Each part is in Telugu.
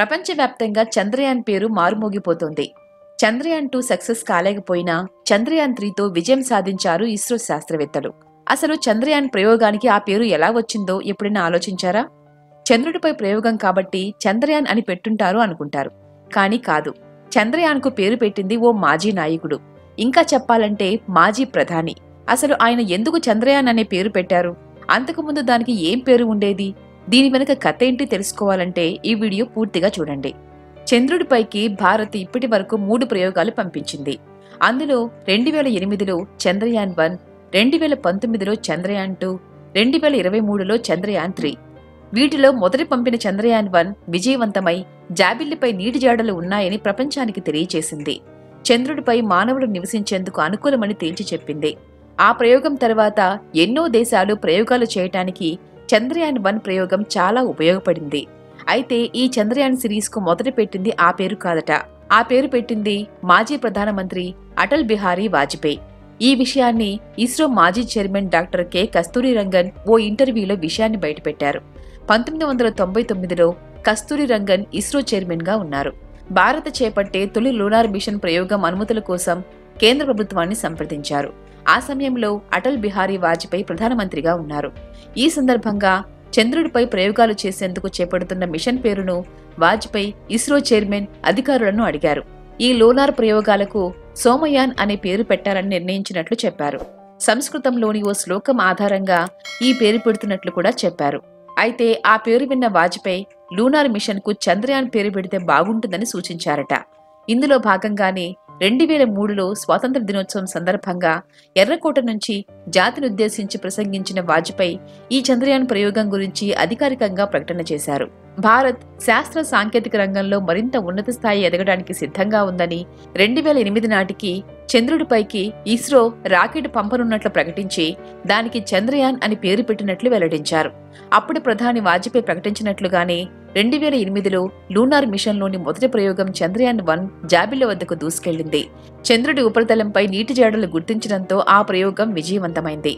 ప్రపంచవ్యాప్తంగా చంద్రయాన్ పేరు మారుమోగిపోతోంది. చంద్రయాన్ టూ సక్సెస్ కాలేకపోయినా చంద్రయాన్ త్రీతో విజయం సాధించారు ఇస్రో శాస్త్రవేత్తలు. అసలు చంద్రయాన్ ప్రయోగానికి ఆ పేరు ఎలా వచ్చిందో ఎప్పుడైనా ఆలోచించారా? చంద్రుడిపై ప్రయోగం కాబట్టి చంద్రయాన్ అని పెట్టుంటారు అనుకుంటారు. కానీ కాదు. చంద్రయాన్కు పేరు పెట్టింది ఓ మాజీ నాయకుడు. ఇంకా చెప్పాలంటే మాజీ ప్రధాని. అసలు ఆయన ఎందుకు చంద్రయాన్ అనే పేరు పెట్టారు? అంతకుముందు దానికి ఏం పేరు ఉండేది? దీని వెనుక కథ ఏంటి తెలుసుకోవాలంటే ఈ వీడియో పూర్తిగా చూడండి. చంద్రుడిపైకి భారత్ ఇప్పటి వరకు మూడు ప్రయోగాలు పంపించింది. అందులో రెండు వేల ఎనిమిదిలో చంద్రయాన్ వన్ రెండు వేల పంతొమ్మిదిలో చంద్రయాన్ టూ రెండు వేల ఇరవై మూడులో చంద్రయాన్ త్రీ. వీటిలో మొదటి పంపిన చంద్రయాన్ వన్ విజయవంతమై జాబిల్లిపై నీటి జాడలు ఉన్నాయని ప్రపంచానికి తెలియచేసింది. చంద్రుడిపై మానవుడు నివసించేందుకు అనుకూలమని తేల్చి చెప్పింది. ఆ ప్రయోగం తర్వాత ఎన్నో దేశాలు ప్రయోగాలు చేయటానికి చంద్రయాన్ వన్ ప్రయోగం చాలా ఉపయోగపడింది. అయితే ఈ చంద్రయాన్ సిరీస్కు మొదట పెట్టింది ఆ పేరు కాదట. ఆ పేరు పెట్టింది మాజీ ప్రధానమంత్రి అటల్ బిహారీ వాజ్పేయి. ఈ విషయాన్ని ఇస్రో మాజీ chairman doctor K. Kasturi Rangan ఓ ఇంటర్వ్యూలో విషయాన్ని బయటపెట్టారు. పంతొమ్మిది వందల తొంభై తొమ్మిదిలో కస్తూరి రంగన్ ఇస్రో చైర్మన్గా ఉన్నారు. భారత చేపట్టే తొలి లూనార్ మిషన్ ప్రయోగం అనుమతుల కోసం కేంద్ర ప్రభుత్వాన్ని సంప్రదించారు. ఆ సమయంలో అటల్ బిహారీ వాజ్పేయి ప్రధానమంత్రిగా ఉన్నారు. ఈ సందర్భంగా చంద్రుడిపై ప్రయోగాలు చేసేందుకు చేపడుతున్న మిషన్ పేరును వాజ్పేయి ఇస్రో చైర్మన్ అధికారులను అడిగారు. ఈ లోనార్ ప్రయోగాలకు సోమయాన్ అనే పేరు పెట్టాలని నిర్ణయించినట్లు చెప్పారు. సంస్కృతంలోని ఓ శ్లోకం ఆధారంగా ఈ పేరు పెడుతున్నట్లు కూడా చెప్పారు. అయితే ఆ పేరు విన్న వాజ్పేయి లూనార్ మిషన్కు చంద్రయాన్ పేరు పెడితే బాగుంటుందని సూచించారట. ఇందులో భాగంగానే రెండు వేల మూడులో స్వాతంత్ర దినోత్సవం సందర్భంగా ఎర్రకోట నుంచి జాతినుద్దేశించి ప్రసంగించిన వాజ్పేయి ఈ చంద్రయాన్ ప్రయోగం గురించి అధికారికంగా ప్రకటన చేశారు. భారత్ శాస్త్ర సాంకేతిక రంగంలో మరింత ఉన్నత స్థాయి ఎదగడానికి సిద్ధంగా ఉందని రెండు వేల ఎనిమిది నాటికి చంద్రుడిపైకి ఇస్రో రాకెట్ పంపనున్నట్లు ప్రకటించి దానికి చంద్రయాన్ అని పేరు పెట్టినట్లు వెల్లడించారు. అప్పుడు ప్రధాని వాజ్పేయి ప్రకటించినట్లుగానే రెండు వేల ఎనిమిదిలో లూనార్ మిషన్లోని మొదటి ప్రయోగం చంద్రయాన్ వన్ జాబిల వద్దకు దూసుకెళ్ళింది చంద్రుడి ఉపరితలంపై నీటి జాడలు గుర్తించడంతో ఆ ప్రయోగం విజయవంతమైంది.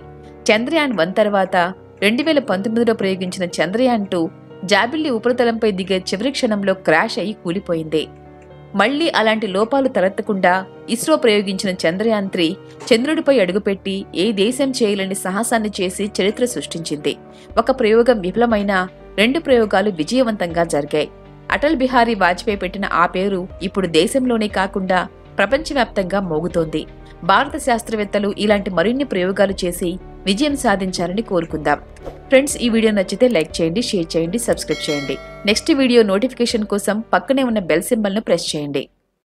చంద్రయాన్ వన్ తర్వాత రెండు వేల పంతొమ్మిదిలో ప్రయోగించిన చంద్రయాన్ టూ జాబిల్లి ఉపరితలంపై దిగే చివరి క్షణంలో క్రాష్ అయి కూలిపోయింది. మళ్ళీ అలాంటి లోపాలు తలెత్తకుండా ఇస్రో ప్రయోగించిన చంద్రయాన్ త్రీ చంద్రుడిపై అడుగుపెట్టి ఏ దేశం చేయలేని సాహసాన్ని చేసి చరిత్ర సృష్టించింది. ఒక ప్రయోగం విఫలమైనా రెండు ప్రయోగాలు విజయవంతంగా జరిగాయి. అటల్ బిహారీ వాజ్పేయి పెట్టిన ఆ పేరు ఇప్పుడు దేశంలోనే కాకుండా ప్రపంచవ్యాప్తంగా మోగుతోంది. భారత శాస్త్రవేత్తలు ఇలాంటి మరిన్ని ప్రయోగాలు చేసి విజయం సాధించాలని కోరుకుందాం. ఫ్రెండ్స్ ఈ వీడియో నచ్చితే లైక్ చేయండి షేర్ చేయండి సబ్స్క్రైబ్ చేయండి. నెక్స్ట్ వీడియో నోటిఫికేషన్ కోసం పక్కనే ఉన్న బెల్ సింబల్ను ప్రెస్ చేయండి.